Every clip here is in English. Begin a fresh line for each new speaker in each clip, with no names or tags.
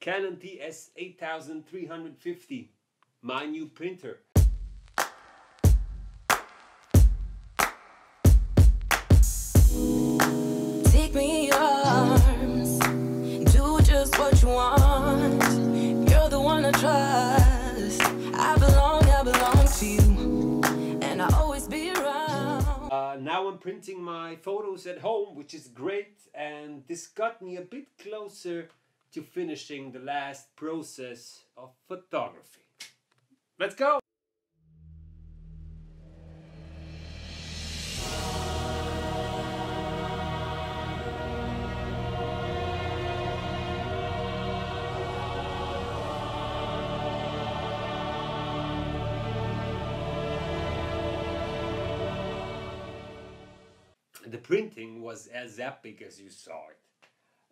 Canon TS 8350, my new printer.
Take me in your arms, do just what you want. You're the one I trust. I belong, I belong to you, and I'll always be around.
Uh, now I'm printing my photos at home, which is great, and this got me a bit closer to finishing the last process of photography. Let's go! the printing was as epic as you saw it.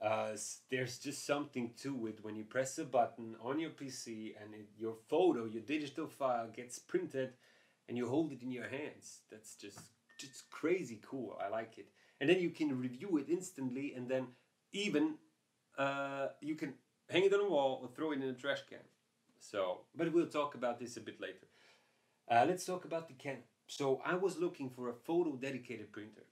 Uh, there's just something to it when you press a button on your PC and it, your photo, your digital file gets printed and you hold it in your hands. That's just just crazy cool. I like it. And then you can review it instantly and then even uh, you can hang it on a wall or throw it in a trash can. So, but we'll talk about this a bit later. Uh, let's talk about the Canon. So I was looking for a photo dedicated printer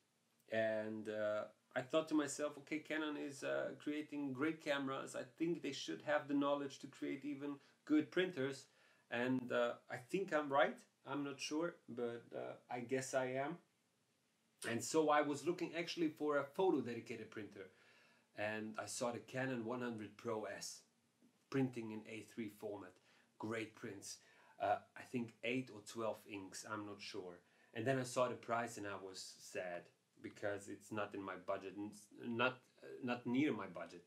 and uh, I thought to myself, okay, Canon is uh, creating great cameras. I think they should have the knowledge to create even good printers, and uh, I think I'm right. I'm not sure, but uh, I guess I am. And so I was looking actually for a photo dedicated printer, and I saw the Canon 100 Pro S, printing in A3 format, great prints. Uh, I think 8 or 12 inks, I'm not sure. And then I saw the price and I was sad because it's not in my budget and not not near my budget.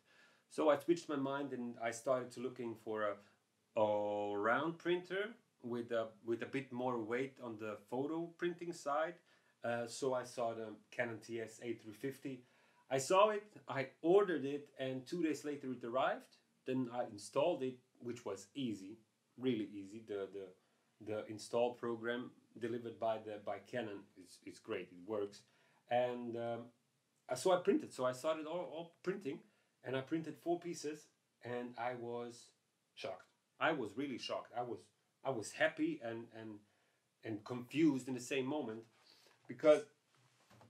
So I switched my mind and I started to looking for a, a round printer with a with a bit more weight on the photo printing side. Uh, so I saw the Canon TS 8350. I saw it, I ordered it, and two days later it arrived. Then I installed it, which was easy, really easy. The the the install program delivered by the by Canon is, is great. It works and um, uh, so I printed. So I started all, all printing, and I printed four pieces, and I was shocked. I was really shocked. I was I was happy and and and confused in the same moment because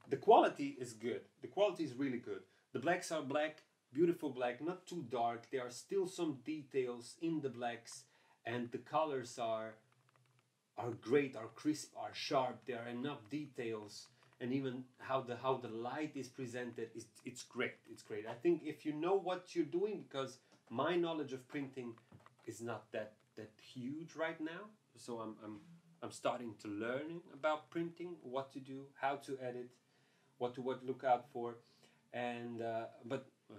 the quality is good. The quality is really good. The blacks are black, beautiful black, not too dark. There are still some details in the blacks, and the colors are are great, are crisp, are sharp. There are enough details, and even how the how the light is presented is it's great. It's great. I think if you know what you're doing, because my knowledge of printing is not that that huge right now, so I'm I'm I'm starting to learn about printing, what to do, how to edit, what to what look out for, and uh, but. Uh,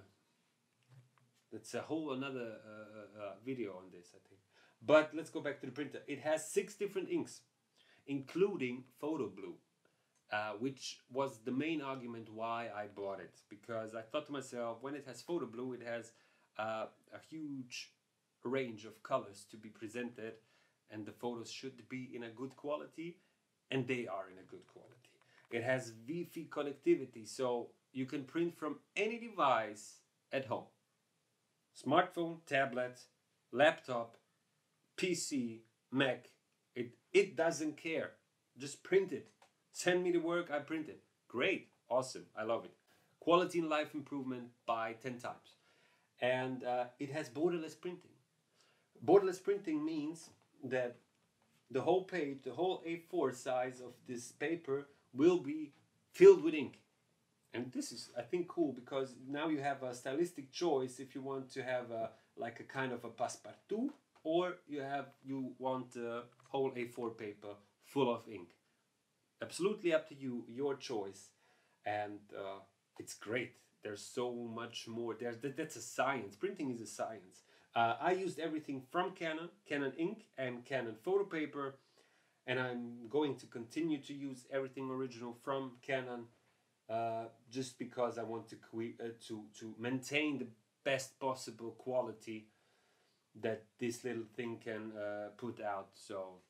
that's a whole another uh, uh, video on this, I think. But let's go back to the printer. It has six different inks, including photo blue, uh, which was the main argument why I bought it. Because I thought to myself, when it has photo blue, it has uh, a huge range of colors to be presented, and the photos should be in a good quality, and they are in a good quality. It has Wi-Fi connectivity, so you can print from any device at home smartphone, tablet, laptop, PC, Mac. It it doesn't care. Just print it. Send me the work, I print it. Great, awesome, I love it. Quality in life improvement by 10 times. And uh, it has borderless printing. Borderless printing means that the whole page, the whole A4 size of this paper will be filled with ink and this is i think cool because now you have a stylistic choice if you want to have a like a kind of a passepartout or you have you want a whole a4 paper full of ink absolutely up to you your choice. And uh, it's great. There's so much more. There's that, that's a science. Printing is a science. Uh, i used everything from canon canon ink and canon photo paper. And i'm going to continue to use everything original from canon uh, just because I want to uh, to to maintain the best possible quality that this little thing can uh, put out. So,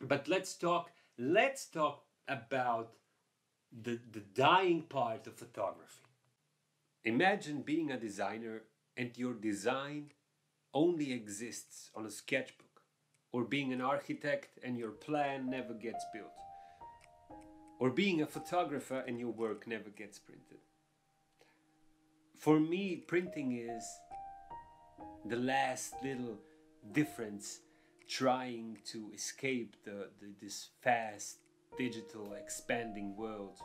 but let's talk. Let's talk about the the dying part of photography. Imagine being a designer and your design only exists on a sketchbook, or being an architect and your plan never gets built, or being a photographer and your work never gets printed. For me, printing is the last little difference trying to escape the, the, this fast digital expanding world.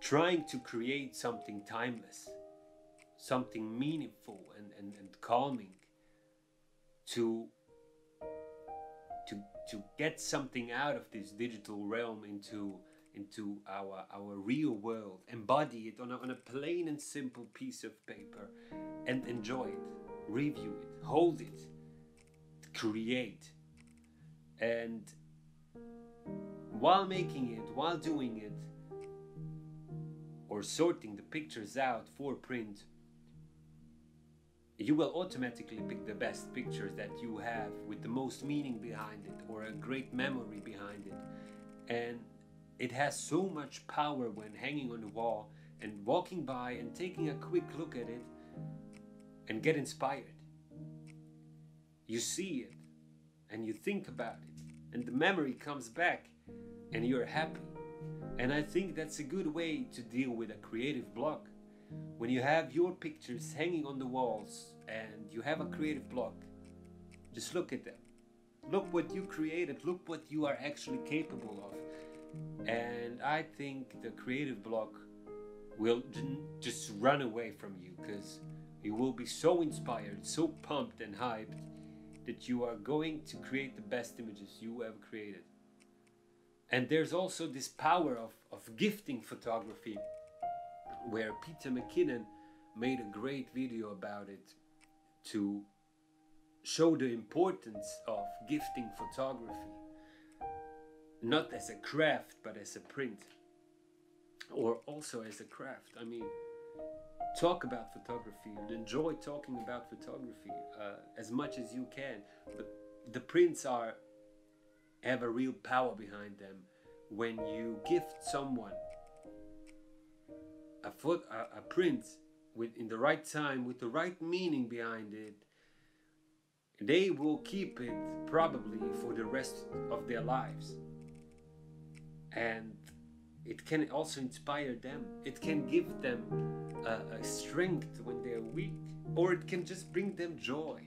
Trying to create something timeless something meaningful and, and, and calming to to to get something out of this digital realm into into our our real world. Embody it on a, on a plain and simple piece of paper and enjoy it. Review it. Hold it create. And while making it while doing it or sorting the pictures out for print you will automatically pick the best pictures that you have with the most meaning behind it or a great memory behind it. And it has so much power when hanging on the wall and walking by and taking a quick look at it and get inspired you see it and you think about it and the memory comes back and you're happy. And i think that's a good way to deal with a creative block. When you have your pictures hanging on the walls and you have a creative block just look at them. Look what you created look what you are actually capable of. And i think the creative block will just run away from you because you will be so inspired so pumped and hyped that you are going to create the best images you ever created. And there's also this power of, of gifting photography, where Peter McKinnon made a great video about it to show the importance of gifting photography, not as a craft, but as a print, or also as a craft. I mean, talk about photography enjoy talking about photography uh, as much as you can. But the prints are have a real power behind them. When you gift someone a foot a, a print with in the right time with the right meaning behind it, they will keep it probably for the rest of their lives. And it can also inspire them. It can give them a, strength when they're weak, or it can just bring them joy.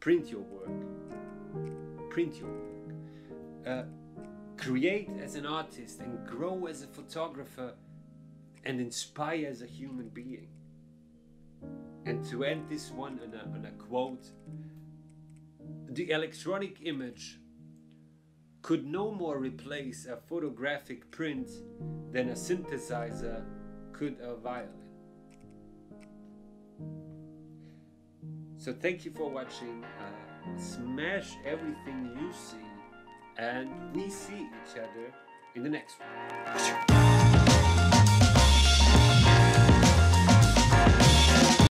Print your work. Print your work. Uh, create as an artist and grow as a photographer and inspire as a human being. And to end this one on a, on a quote the electronic image could no more replace a photographic print than a synthesizer could a violin. So thank you for watching. Uh, smash everything you see, and we see each other in the next one.